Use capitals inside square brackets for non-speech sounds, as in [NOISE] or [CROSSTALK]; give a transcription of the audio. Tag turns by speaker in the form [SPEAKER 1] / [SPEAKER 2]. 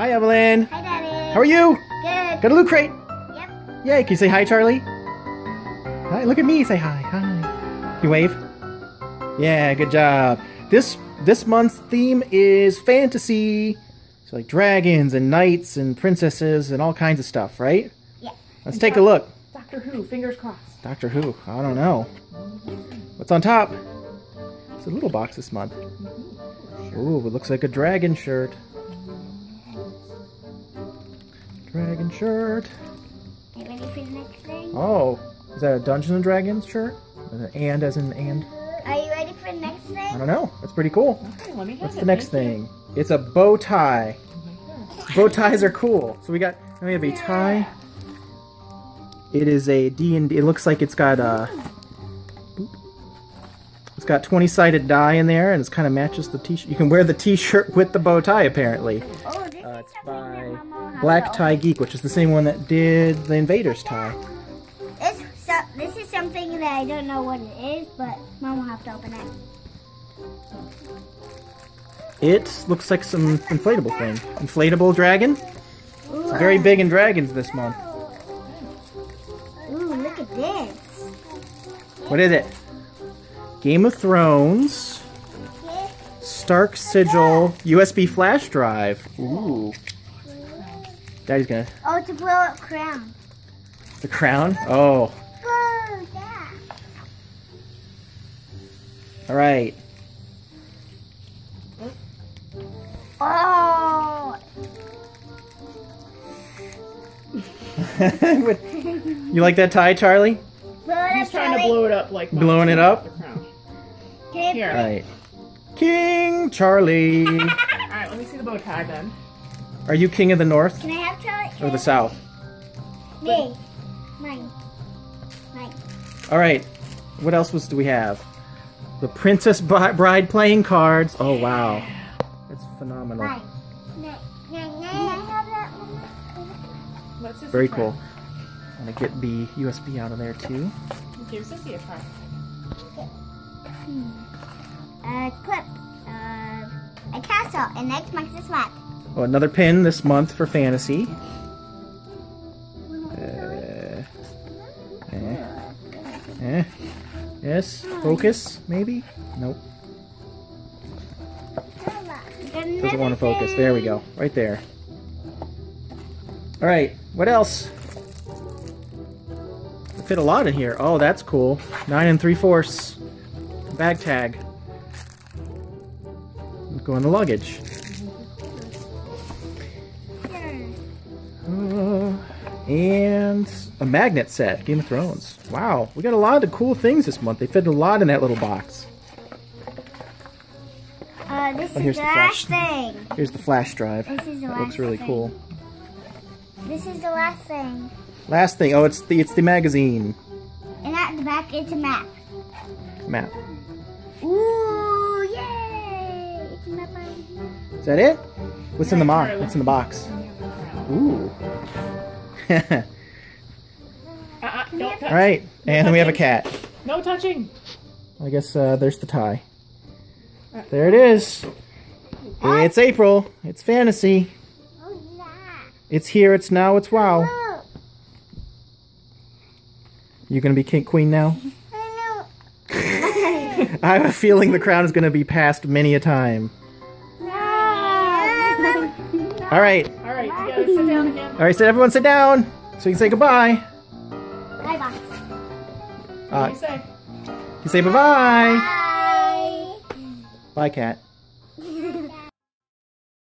[SPEAKER 1] Hi, Evelyn.
[SPEAKER 2] Hi, Daddy.
[SPEAKER 1] How are you?
[SPEAKER 2] Good.
[SPEAKER 1] Got a loot crate.
[SPEAKER 2] Yep.
[SPEAKER 1] Yay, can you say hi, Charlie? Hi, look at me. Say hi. Hi. Can you wave? Yeah, good job. This this month's theme is fantasy. So like dragons and knights and princesses and all kinds of stuff, right?
[SPEAKER 2] Yeah.
[SPEAKER 1] Let's take a look.
[SPEAKER 3] Doctor Who, fingers crossed.
[SPEAKER 1] Doctor Who. I don't know. What's on top? It's a little box this month. Mm-hmm. Ooh, it looks like a dragon shirt. Dragon shirt.
[SPEAKER 2] You ready for the next thing?
[SPEAKER 1] Oh, is that a Dungeons and Dragons shirt? Is it And as in and?
[SPEAKER 2] Are you ready for the next thing?
[SPEAKER 1] I don't know. That's pretty cool.
[SPEAKER 3] Okay, let me have
[SPEAKER 1] What's
[SPEAKER 3] it.
[SPEAKER 1] the next
[SPEAKER 3] Thank you.
[SPEAKER 1] thing? It's a bow tie. Bow ties are cool. So we got now we have a tie. It is a D and D. It looks like it's got a. It's got 20 sided die in there, and it kind of matches the t-shirt. You can wear the t-shirt with the bow tie, apparently.
[SPEAKER 2] Oh, this is
[SPEAKER 1] it's
[SPEAKER 2] something
[SPEAKER 1] by
[SPEAKER 2] that Mama will have
[SPEAKER 1] Black Tie Geek, which is the same one that did the Invaders tie.
[SPEAKER 2] This, so, this is something that I don't know what it is, but Mom will have to open it.
[SPEAKER 1] It looks like some inflatable thing. Inflatable dragon. It's very big in dragons this month.
[SPEAKER 2] Ooh, look at this.
[SPEAKER 1] What is it? Game of Thrones.
[SPEAKER 2] Okay.
[SPEAKER 1] Stark Sigil USB flash drive. Ooh. Daddy's gonna.
[SPEAKER 2] Oh, to blow up crown.
[SPEAKER 1] The crown? Oh.
[SPEAKER 2] Whoa, yeah.
[SPEAKER 1] Alright.
[SPEAKER 2] Oh, [LAUGHS]
[SPEAKER 1] you like that tie, Charlie?
[SPEAKER 2] blow it
[SPEAKER 3] He's
[SPEAKER 2] up,
[SPEAKER 3] trying to blow it up like
[SPEAKER 1] Blowing it up?
[SPEAKER 3] with the crown.
[SPEAKER 2] Can you-
[SPEAKER 3] Here.
[SPEAKER 1] Alright. King Charlie. [LAUGHS]
[SPEAKER 3] Alright, let me see the bow tie then.
[SPEAKER 1] Are you king of the north
[SPEAKER 2] Can I have Charlie?
[SPEAKER 1] or the south?
[SPEAKER 2] Me. Mine. Mine.
[SPEAKER 1] Alright. What else was do we have? The Princess Bride playing cards. Oh wow. That's phenomenal.
[SPEAKER 2] Mine. Can I have that one?
[SPEAKER 3] Let's just
[SPEAKER 1] Very cool. I'm gonna get the USB out of there too.
[SPEAKER 3] Give Sissy a try.
[SPEAKER 2] A clip of a castle, and next marks the spot.
[SPEAKER 1] Oh, another pin this month for fantasy. Uh, eh. Eh. Yes. Focus, maybe? Nope. Doesn't want to focus. There we go. Right there. Alright, what else? Fit a lot in here. Oh, that's cool. Nine and three fourths. Bag tag. Go in the luggage. Uh, and a magnet set, Game of Thrones. Wow, we got a lot of cool things this month. They fit a lot in that little box.
[SPEAKER 2] Uh, this
[SPEAKER 1] Oh,
[SPEAKER 2] is
[SPEAKER 1] here's
[SPEAKER 2] the
[SPEAKER 1] the
[SPEAKER 2] last
[SPEAKER 1] flash.
[SPEAKER 2] thing.
[SPEAKER 1] Here's the flash drive.
[SPEAKER 2] This is the
[SPEAKER 1] That
[SPEAKER 2] last
[SPEAKER 1] looks really
[SPEAKER 2] thing.
[SPEAKER 1] cool.
[SPEAKER 2] This is the last thing.
[SPEAKER 1] Last thing, oh, it's the it's the magazine
[SPEAKER 2] And at the back, it's a map.
[SPEAKER 1] map.
[SPEAKER 2] Ooh,
[SPEAKER 1] Is that it? What's in the box? What's in the box? Ooh. [LAUGHS]
[SPEAKER 3] Uh-uh, don't.
[SPEAKER 1] All right, and then we have a cat.
[SPEAKER 3] No touching.
[SPEAKER 1] I guess uh, there's the tie. There it is. It's April. It's fantasy.
[SPEAKER 2] Oh, yeah.
[SPEAKER 1] It's here. It's now. It's wow.
[SPEAKER 2] Look.
[SPEAKER 1] You gonna be king queen now? [LAUGHS] I have a feeling the crown is gonna be passed many a time.
[SPEAKER 2] No. No.
[SPEAKER 1] All right.
[SPEAKER 3] All right, you gotta sit down again.
[SPEAKER 1] All right. So everyone sit down so you can say goodbye.
[SPEAKER 2] Bye, box.
[SPEAKER 3] What do
[SPEAKER 1] Uh,
[SPEAKER 3] you say?
[SPEAKER 1] you say bye bye.
[SPEAKER 2] Bye.
[SPEAKER 1] Bye, cat.